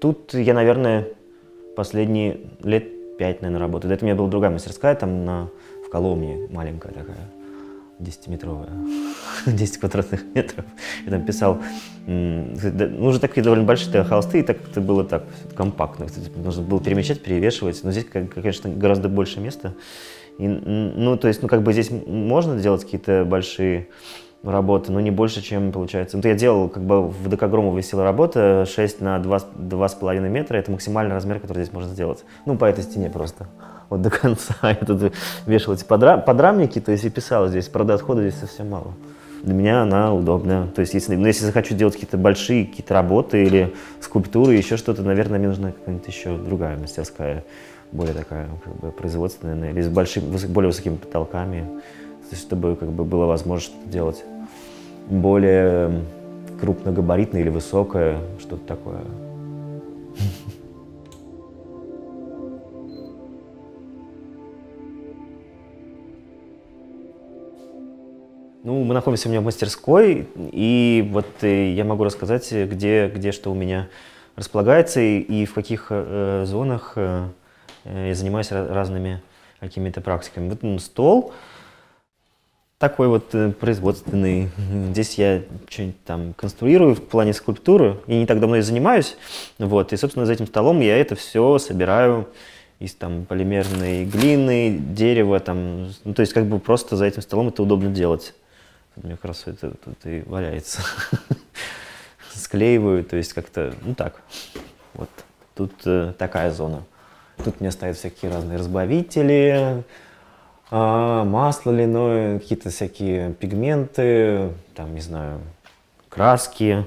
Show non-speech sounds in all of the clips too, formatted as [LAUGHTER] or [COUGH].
Тут я, наверное, последние лет пять, наверное, работаю. До этого у меня была другая мастерская, там на, в Коломне маленькая такая, 10-метровая, 10 [LAUGHS] квадратных метров. Я там писал, ну, уже такие довольно большие холсты, и так это было так компактно. Кстати, нужно было перемещать, перевешивать, но здесь, конечно, гораздо больше места. И, ну, то есть, ну, как бы здесь можно делать какие-то большие работы, но не больше, чем получается. Вот я делал, как бы в декагрому висела работа 6 на 2,5 метра, это максимальный размер, который здесь можно сделать. Ну, по этой стене просто. Вот до конца. [LAUGHS] Я тут вешал эти подра подрамники, то есть и писал здесь. Правда, отхода здесь совсем мало. Для меня она удобная. То есть, если, ну, если захочу делать какие-то большие какие-то работы или скульптуры, еще что-то, наверное, мне нужна какая-нибудь еще другая мастерская более такая как бы, производственная, или с большим, более высокими потолками, чтобы как бы было возможно делать более крупногабаритное или высокое, что-то такое. [LAUGHS] Ну, мы находимся у меня в мастерской, и вот э, я могу рассказать, где, где что у меня располагается и, и в каких э, зонах э, я занимаюсь разными какими-то практиками. Вот ну, стол такой вот э, производственный. Здесь я что-нибудь там конструирую в плане скульптуры. Я не так давно и занимаюсь. Вот. И, собственно, за этим столом я это все собираю из там полимерной глины, дерева, там, ну, то есть как бы просто за этим столом это удобно делать. Меня как раз это тут и валяется. [LAUGHS] Склеиваю, то есть как-то, ну так, вот. Тут э, такая зона. Тут у меня стоят всякие разные разбавители, э, масло льняное, какие-то всякие пигменты, там, не знаю, краски,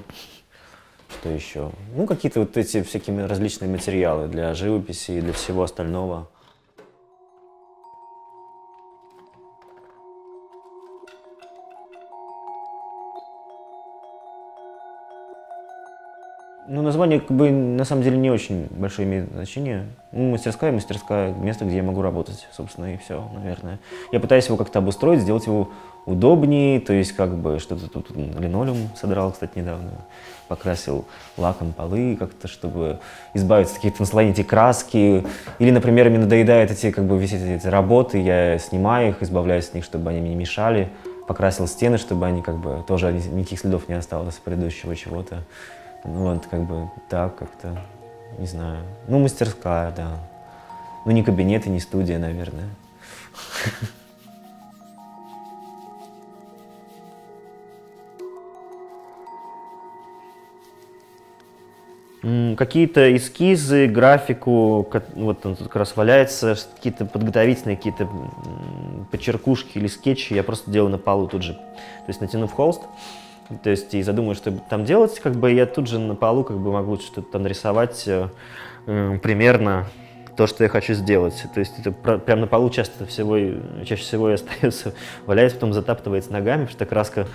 что еще? Ну, какие-то вот эти всякие различные материалы для живописи и для всего остального. Ну, название как бы на самом деле не очень большое имеет значение. Ну, мастерская, мастерская, место, где я могу работать, собственно, и все, наверное. Я пытаюсь его как-то обустроить, сделать его удобнее, то есть как бы что-то тут линолеум содрал, кстати, недавно, покрасил лаком полы как-то, чтобы избавиться от каких-то наслоений, эти краски. Или, например, мне надоедают эти, как бы, висеть эти работы, я снимаю их, избавляюсь от них, чтобы они мне не мешали. Покрасил стены, чтобы они как бы тоже никаких следов не осталось предыдущего чего-то. Вот, как бы, так как-то, не знаю. Ну, мастерская, да. Ну, не кабинет и не студия, наверное. [LAUGHS] Какие-то эскизы, графику, вот он тут как раз валяется, какие-то подготовительные, какие-то почеркушки или скетчи я просто делаю на полу тут же. То есть натянув холст, то есть и задумаю, что там делать, как бы я тут же на полу как бы могу что-то нарисовать э, примерно то, что я хочу сделать. То есть это прямо на полу часто всего, чаще всего и [LAUGHS] остается, валяется, потом затаптывается ногами, потому что краска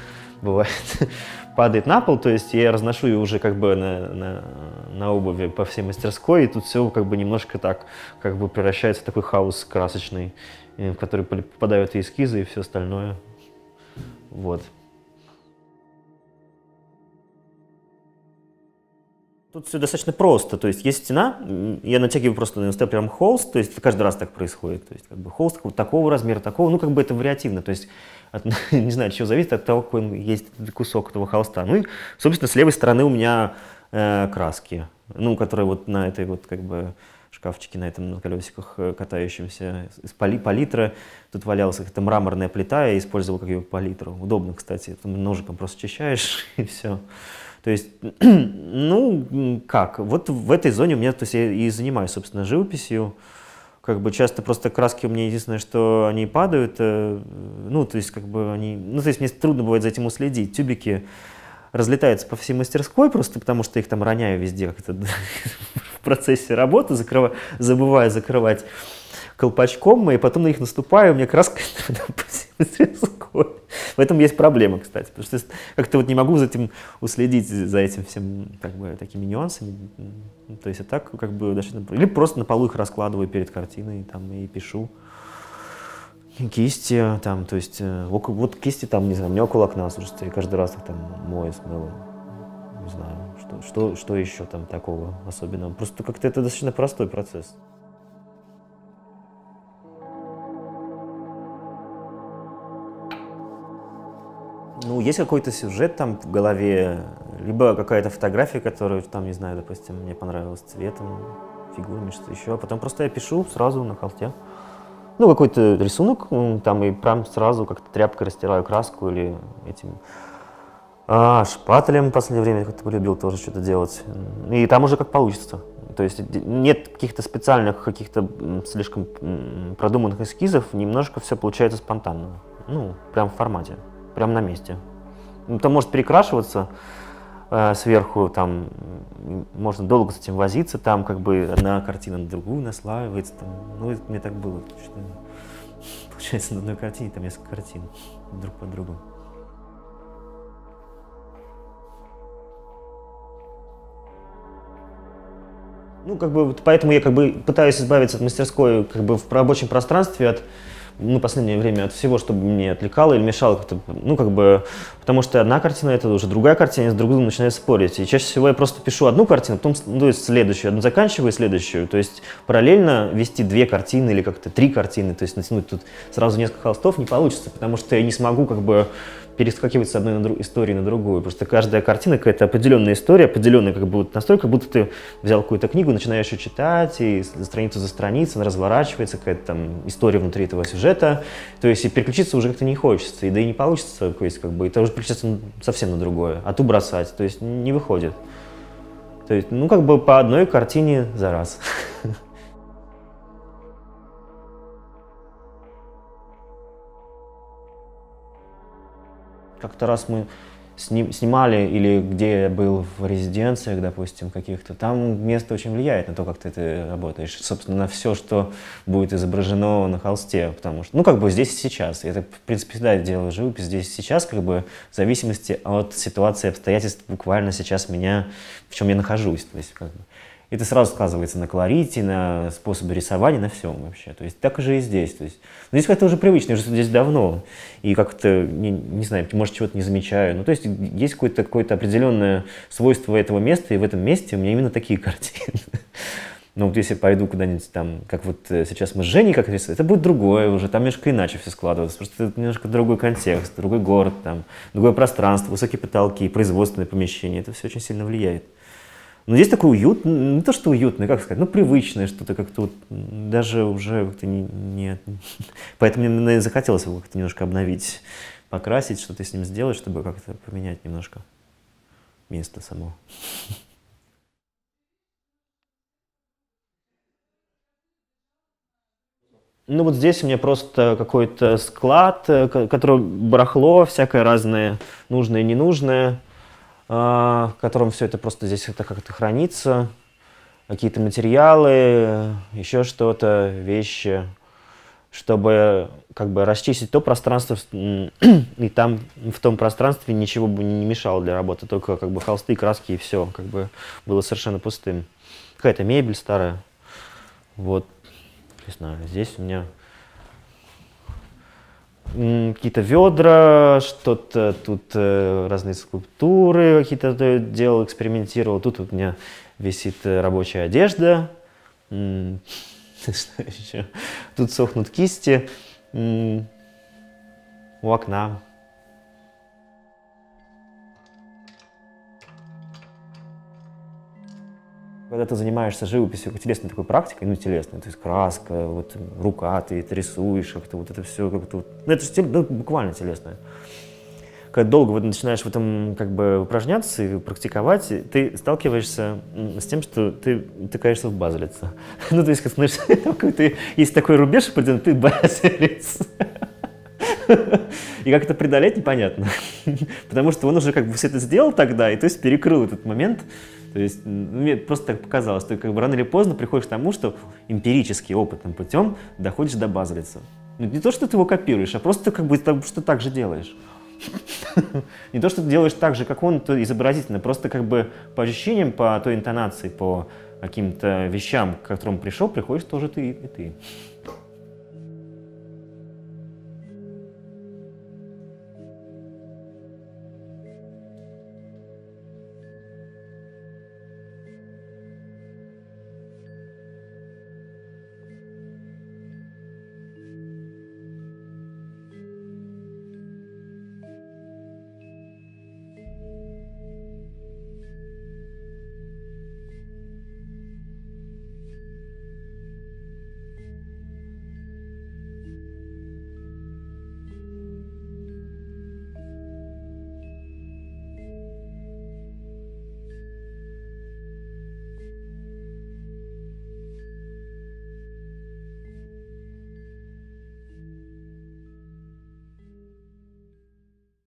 бывает [LAUGHS] падает на пол, то есть я разношу ее уже как бы на, на, на обуви по всей мастерской, и тут все как бы немножко так как бы превращается в такой хаос красочный, э, в который попадают и эскизы, и все остальное. Вот. Тут все достаточно просто. То есть есть стена, я натягиваю просто на степ прям холст, то есть каждый раз так происходит. То есть как бы холст такого размера, такого, ну как бы это вариативно. То есть от, [LAUGHS] не знаю, от чего зависит, от того, какой есть кусок этого холста. Ну и, собственно, с левой стороны у меня э, краски, ну, которые вот на этой вот как бы шкафчике на этом на колесиках э, катающемся из поли, палитра. Тут валялась какая-то мраморная плита, я использовал как ее палитру. Удобно, кстати, там ножиком просто чищаешь [LAUGHS] и все. То есть, [CLEARS THROAT] ну, как, вот в этой зоне у меня, то есть я и занимаюсь, собственно, живописью. Как бы часто просто краски у меня единственное, что они падают, э, ну, то есть, как бы они, ну, то есть мне трудно бывает за этим уследить. Тюбики разлетаются по всей мастерской просто потому, что их там роняю везде как-то [LAUGHS] процессе работы, закрываю, забываю закрывать колпачком, и потом на них наступаю, у меня краска [LAUGHS] В этом есть проблема, кстати, потому что как-то вот не могу за этим уследить, за этим всем, как бы, такими нюансами. То есть, а так, как бы, достаточно... Или просто на полу их раскладываю перед картиной, там, и пишу. Кисти, там, то есть, э, вот кисти там, не знаю, у меня около окна, слушайте, я каждый раз их там мою с мылом. Не знаю, Что, что, что еще там такого особенного? Просто как-то это достаточно простой процесс. Ну, есть какой-то сюжет там в голове, либо какая-то фотография, которую, там, не знаю, допустим, мне понравилась цветом, фигурами, что еще. А потом просто я пишу сразу на холсте. Ну, какой-то рисунок, там и прям сразу как-то тряпкой растираю краску или этим а, шпателем в последнее время как-то полюбил тоже что-то делать. И там уже как получится. То есть нет каких-то специальных, каких-то слишком продуманных эскизов, немножко все получается спонтанно. Ну, прям в формате, прям на месте. Ну, там может перекрашиваться э, сверху, там можно долго с этим возиться, там как бы одна картина на другую наслаивается. Там, ну, это мне так было. Что, получается, на одной картине там несколько картин друг под другом. Ну, как бы, поэтому я как бы пытаюсь избавиться от мастерской как бы в рабочем пространстве, от ну, последнее время от всего, чтобы мне отвлекало или мешало как-то, ну, как бы, потому что одна картина это уже другая картина, я с другом начинаю спорить. И чаще всего я просто пишу одну картину, потом, ну, следующую, одну заканчиваю, следующую. То есть параллельно вести две картины или как-то три картины, то есть натянуть тут сразу несколько холстов не получится, потому что я не смогу как бы перескакивать с одной на друг, истории на другую. Просто каждая картина какая-то определенная история, определенная как вот настолько, будто ты взял какую-то книгу, начинаешь ее читать, и страницу за страницей, она разворачивается, какая-то там история внутри этого сюжета. То есть и переключиться уже как-то не хочется, и да и не получится, то есть как бы это уже переключаться совсем на другое, а ту бросать, то есть не выходит. То есть, ну, как бы по одной картине за раз. [LAUGHS] Как-то раз мы снимали или где я был в резиденциях, допустим, каких-то, там место очень влияет на то, как ты это работаешь. Собственно, на все, что будет изображено на холсте, потому что, ну, как бы здесь и сейчас. Я так, в принципе, всегда делаю живопись здесь и сейчас, как бы в зависимости от ситуации, обстоятельств, буквально сейчас меня, в чем я нахожусь. То есть, как бы, это сразу сказывается на колорите, на способе рисования, на всем вообще. То есть так же и здесь. То есть, но здесь как-то уже привычно, я уже здесь давно. И как-то, не, не знаю, может, чего-то не замечаю. Ну, то есть есть какое-то какое определенное свойство этого места, и в этом месте у меня именно такие [LAUGHS] картины. Но вот если пойду куда-нибудь там, как вот э, сейчас мы с Женей как рисуем, это будет другое уже, там немножко иначе все складывается, что это немножко другой контекст, другой город, там, другое пространство, высокие потолки, производственное помещение, это все очень сильно влияет. Но здесь такой уют, не то что уютный, как сказать, ну привычное что-то как-то вот, даже уже как-то не, не... [LAUGHS] Поэтому мне наверное, захотелось его как-то немножко обновить, покрасить, что-то с ним сделать, чтобы как-то поменять немножко место само. [LAUGHS] Ну вот здесь у меня просто какой-то склад, э, который барахло, всякое разное, нужное и ненужное. А, в котором все это просто здесь это как-то хранится, какие-то материалы, еще что-то, вещи, чтобы как бы расчистить то пространство, и там в том пространстве ничего бы не мешало для работы, только как бы холсты, краски и все, как бы было совершенно пустым. Какая-то мебель старая, вот, не знаю, здесь у меня какие-то ведра, что-то тут э, разные скульптуры какие-то делал, экспериментировал. Тут у меня висит э, рабочая одежда. [LAUGHS] Тут сохнут кисти у окна. Когда ты занимаешься живописью, телесной такой практикой, ну, телесной, то есть краска, вот рука, ты это рисуешь, как-то вот это все, как-то вот, ну, это же ну, буквально телесное. Когда долго вот начинаешь в этом как бы упражняться и практиковать, ты сталкиваешься с тем, что ты тыкаешься в базилица. [LAUGHS] Ну, то есть, как знаешь, [LAUGHS] ты, есть такой рубеж ты базилиц. [LAUGHS] И как это преодолеть, непонятно. Потому что он уже как бы все это сделал тогда, и то есть перекрыл этот момент, то есть мне просто так показалось, что как бы рано или поздно приходишь к тому, что эмпирически, опытным путем доходишь до базовица. Ну, не то, что ты его копируешь, а просто как бы что так же делаешь. [LAUGHS] Не то, что ты делаешь так же, как он, то изобразительно, просто как бы по ощущениям, по той интонации, по каким-то вещам, к которым пришел, приходишь тоже ты и ты.